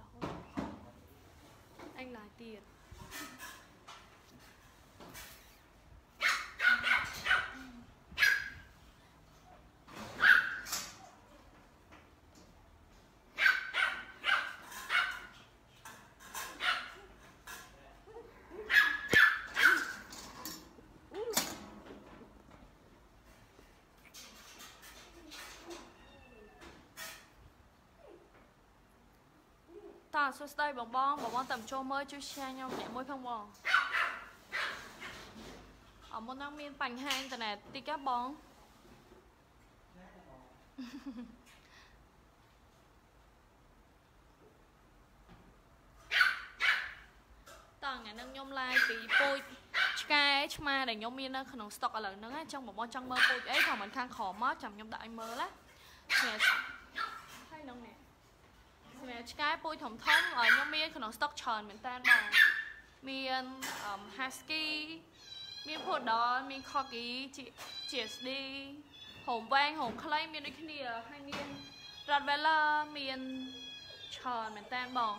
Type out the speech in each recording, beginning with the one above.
រហូតអញឡា យទៀតតើសួស្ដីបងបងបងបងតាមចូលមើលជួយ share ខ្ញុំអ្នកមួយផងបងអមុនហ្នឹងមានបញ្ហាអ៊ីនធឺណិតតិចហ៎បងតើថ្ងៃហ្នឹងខ្ញុំ live ពីពូជឆ្កែឆ្មាដែលខ្ញុំមាននៅក្នុង stock ឥឡូវហ្នឹងអញ្ចឹងបងបងចង់មើលពូជអីក៏មិនខាងក្រោមមកចាំខ្ញុំដាក់ឲ្យមើលណាហើយហ្នឹងនេះសម្រាប់ ឆ្កែពូជធំធំខ្ញុំមានក្នុង stock ច្រើនមែនតើបងមាន husky មាន poodle មាន corgi GSD ហូមវែងហូមខ្លីមានដូចគ្នាហើយមាន rottweiler មានច្រើនមែនតើបង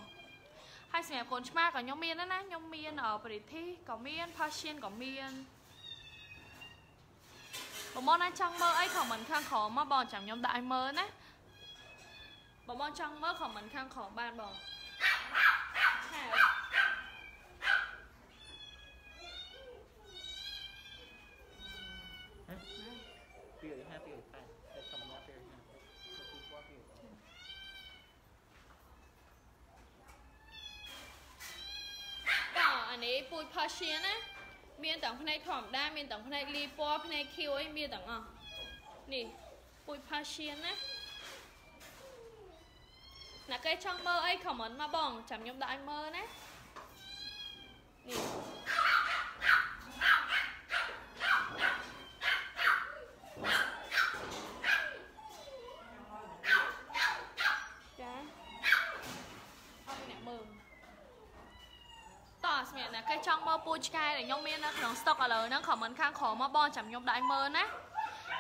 ហើយសម្រាប់កូនឆ្មាក៏ខ្ញុំមានដែរណាខ្ញុំមាន British ក៏មាន Persian ក៏មានបងមកណាចង់មើលអីខមមិនខាងក្រោមមកបងចាំខ្ញុំដាក់ឲ្យមើលណា បងបងចង់មើលខមមិនខាងក្រោមបានបងហើយពីរ5ពីរ8តែធម្មតាពីរ5ពី4ពីរតើអានេះពូជ Persian ណាមានទាំងផ្នែកធម្មតាមានទាំងផ្នែកលីពណ៌ផ្នែកខៀវអីមានទាំងអស់នេះពូជ Persian ណា អ្នកគេចង់មើលអី comment មកបងចាំខ្ញុំដាក់ឲ្យមើលណានេះសម្រាប់អ្នកគេចង់មើលពូជឆ្កែដែលខ្ញុំមាននៅក្នុង stock ឥឡូវហ្នឹង comment ខាងក្រោមមកបងចាំខ្ញុំដាក់ឲ្យមើលណា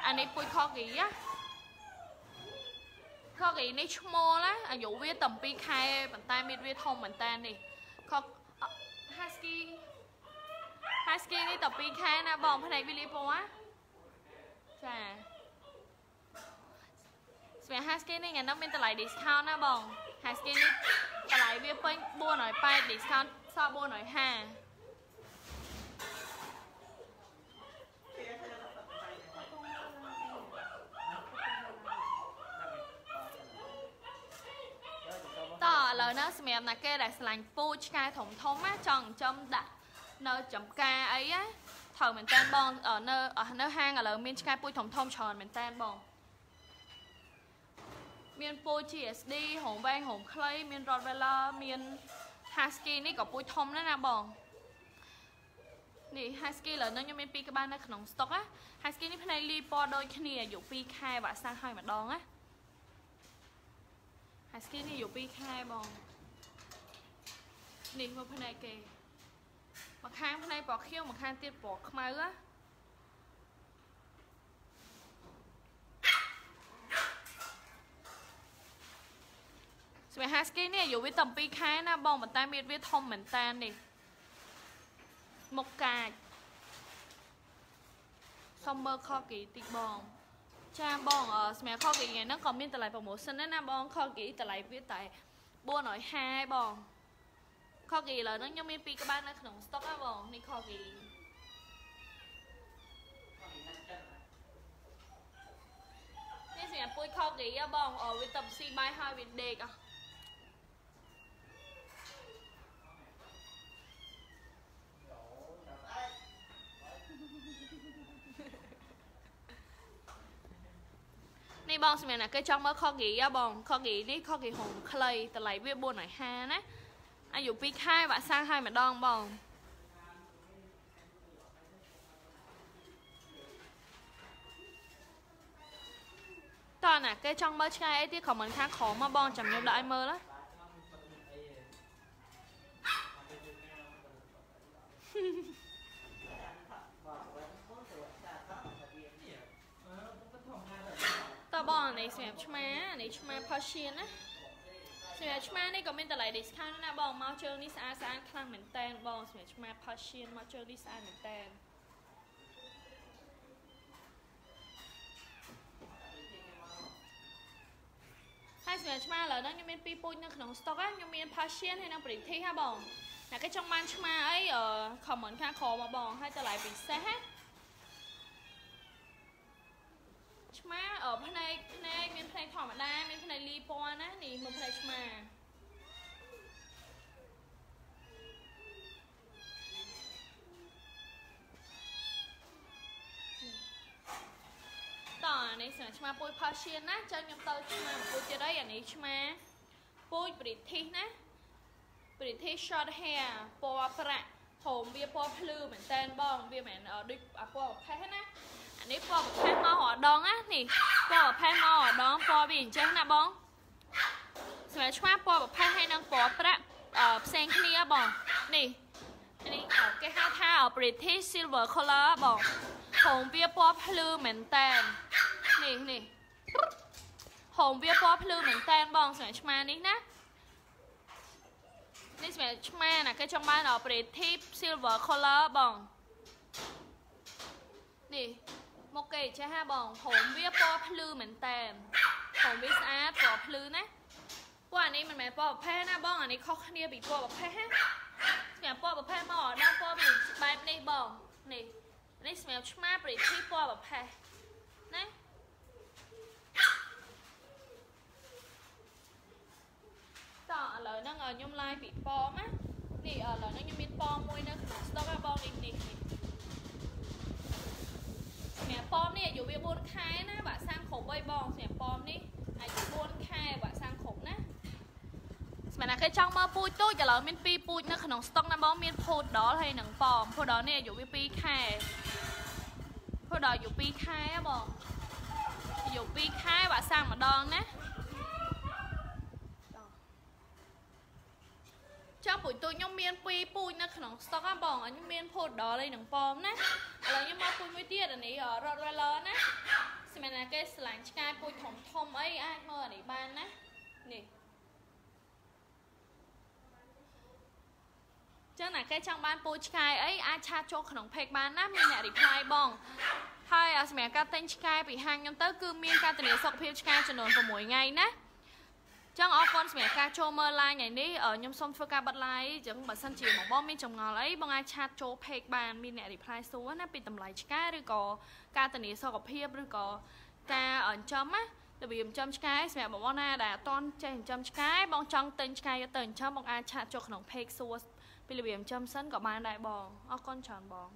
អានេះពូជ corgi ណា corgi នេះឈ្មោលណាអាយុវាតែ2ខែប៉ុន្តែមានវាធំមែនតើនេះ husky husky នេះតែ2ខែណាបងផ្នែកវាលីពណ៌ចាស្វា husky នេះថ្ងៃនេះមានតម្លៃ discount ណាបង husky នេះតម្លៃវាពេញ480 discount ស450តឥឡូវ នេះសម្រាប់ណាគេដែលឆ្លាញ់ពូឆ្កែធំធំណាចង់ចំដាក់នៅចំការអីណាត្រូវមែនតើបងនៅនៅហាងឥឡូវមានឆ្កែពូជធំធំច្រើនមែនតើបងមានពូ GSD ហងវែងហងខ្លីមាន Rottweiler មាន Husky នេះក៏ពូជធំដែរណាបងនេះ Husky លើនេះខ្ញុំមាន2ក្បាលនៅក្នុង stock ណា Husky នេះផ្នែកលីពណ៌ដូចគ្នាអាយុ2ខែវាក់សាំងហើយម្ដងណា Husky នេះអាយុ2ខែបងនេះមកផ្នែកគេមកខាងផ្នែកពណ៌ខៀវមកខាងទៀតពណ៌ខ្មៅណាស្វា Husky នេះអាយុវាតែ2ខែណាបងប៉ុន្តែមានវាធំមែនតាននេះមុខកាចសុំមើលខកគីតិចបង ចាបងស្មាខកគីថ្ងៃហ្នឹងក៏មានតម្លៃ promotion ដែរណាបងខកគីតម្លៃវាតែ450បងខកគីឥឡូវហ្នឹងខ្ញុំមាន2ក្បាលនៅក្នុង stock ណាបងនេះខកគីនេះសម្រាប់ពុយខកគីបងវាទៅស៊ីបាយហើយវាដេកអស់ បងសម្រាប់ណាគេចង់មើលខហ្គីហ៎បងខហ្គីនេះខហ្គីហុងខ្លីតម្លៃវា450ណាអាយុ2ខែវាក់សាំងឲ្យម្ដងបងតើណាគេចង់មើលឆ្កែអីទៀតខមមិនខាងក្រោមមកបងចាំខ្ញុំដាក់ឲ្យមើលណា បងនេះសម្រាប់ឆ្មានេះឆ្មា Persian ណាសម្រាប់ឆ្មានេះក៏មានតម្លៃ discount ណាបងមកជើងនេះស្អាតស្អាតខ្លាំងមែនតែនបងសម្រាប់ឆ្មា Persian មកជើងនេះស្អាតមែនតែនហើយសម្រាប់ឆ្មាឥឡូវហ្នឹងខ្ញុំមានពីរពូជនៅក្នុង stock ហ្នឹងខ្ញុំមាន Persian ហើយនិង British ហ่าបងតែគេចង់បានឆ្មាអី comment ខាងក្រោមមកបងហើយតម្លៃពិសេសណា ឆ្មាផ្នែកផ្នែកមានផ្នែកធម្មតាមានផ្នែកលីពណ៌ណានេះមើលផ្នែកឆ្មាតោះនេះសម្រាប់ឆ្មាពូជ Persian ណាចាំខ្ញុំទៅឆ្មាពូជទៀតអីអានេះឆ្មាពូជ British ណា British short hair ពណ៌ប្រាក់ហូមវាពណ៌ភ្លឺមែនតែនបង វាមិនដូចអាពណ៌ប្រផេះណា អានេះពណ៌ប្រផេះមករដងណានេះពណ៌ប្រផេះមករដងពណ៌វាអញ្ចឹងណាបងសម្រាប់ឆ្មាពណ៌ប្រផេះហើយនឹងពណ៌ប្រាក់ផ្សេងគ្នាបងនេះនេះគេហៅថា British silver color បងហូមវាពណ៌ភ្លឺមែនតែននេះនេះហូមវាពណ៌ភ្លឺមែនតែនបងសម្រាប់ឆ្មានេះណានេះសម្រាប់ឆ្មាណាគេចង់បាន Operative Silver Color បងនេះ មកគេចេះហាបងព្រមវាពណ៌ភ្លឺមែនតែនព្រមវាស្អាតពណ៌ភ្លឺណាពួកអានេះមិនមែនពណ៌ប្រផេះណាបងអានេះខុសគ្នាពីពណ៌ប្រផេះណាសម្រាប់ពណ៌ប្រផេះមកដល់ពណ៌វាបែបនេះបងនេះនេះសម្រាប់ឆ្មាប្រិធីពណ៌ប្រផេះណាតឥឡូវហ្នឹងខ្ញុំ live ពីប៉មណានេះឥឡូវហ្នឹងខ្ញុំមានប៉មមួយនៅក្នុង stock ហ៎បងនេះនេះនេះសម្រាប់ប៉មនេះអាយុវា4ខែណាបាក់សាំងគ្រ ប់អីបងសម្រាប់ប៉មនេះអាយុ4ខែបាក់សាំងគ្រប់ណាសម្រាប់គេចង់មើលពូជទូចឥឡូវមាន2ពូជនៅក្នុង stock ណាបងមានផូតដល់ហើយនឹងប៉មផូតដល់នេះអាយុវា2ខែផូតដល់អាយុ2ខែហ៎បងអាយុ2ខែបាក់សាំងម្ដងណាចាំពូជទូខ្ញុំមានពីរពូជនៅក្នុង stock ហ្នឹងបងខ្ញុំមាន Poodle ឯនឹងប៉មណាឥឡូវខ្ញុំមកពូជមួយទៀតអានេះ Rottweiler ណា សម្រាប់គេស្រឡាញ់ឆ្កែពូជធំធំអីអាចមើលអានេះបានណានេះចឹងណាគេចង់បានពូជឆ្កែអីអាចឆាតចូលក្នុង page បានណាមានអ្នក reply បងហើយសម្រាប់ការទិញឆ្កែពីហាងខ្ញុំទៅគឺមានការធានាសុខភាពឆ្កែចំនួន6ថ្ងៃណា ចឹងអរគុណសម្រាប់ការចូលមើល live ថ្ងៃនេះខ្ញុំសូមធ្វើការបិទ live ចឹងបើសិនជាបងបងមានចម្ងល់អីបងអាចឆាតចូល page បានមានអ្នក reply សួរណាពីតម្លៃឆ្កែឬក៏ការធានាសុខភាពឬក៏ការចិញ្ចឹមណារបៀបចិញ្ចឹមឆ្កែសម្រាប់បងប្អូនណាដែលអត់តន់ចេះចិញ្ចឹមឆ្កែបងចង់ទិញឆ្កែយកទៅចិញ្ចឹមបងអាចឆាតចូលក្នុង page សួរពីរបៀបចិញ្ចឹមសិនក៏បានដែរបងអរគុណច្រើនបង